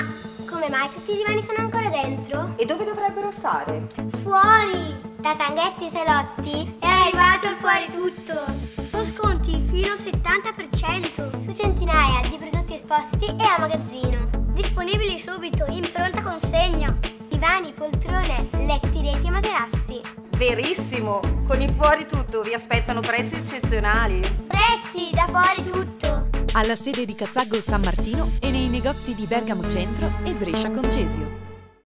Ma come mai tutti i divani sono ancora dentro? E dove dovrebbero stare? Fuori! Da Tanghetti e Salotti è arrivato il fuori tutto! Con sconti fino al 70% su centinaia di prodotti esposti e a magazzino. Disponibili subito, in pronta consegna. Divani, poltrone, letti, reti e materassi. Verissimo! Con i fuori tutto vi aspettano prezzi eccezionali. Alla sede di Cazzaggo San Martino e nei negozi di Bergamo Centro e Brescia Concesio.